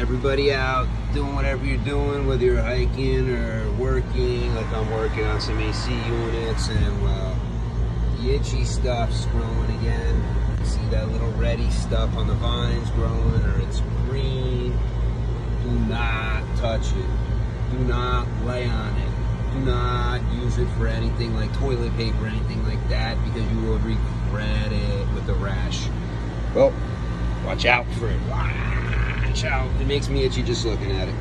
everybody out doing whatever you're doing, whether you're hiking or working, like I'm working on some AC units, and well, the itchy stuff's growing again. See that little reddy stuff on the vines growing, or it's green. Do not touch it. Do not lay on it. Do not use it for anything like toilet paper or anything like that because you will regret it with a rash. Well, watch out for it. Watch out. It makes me itchy just looking at it.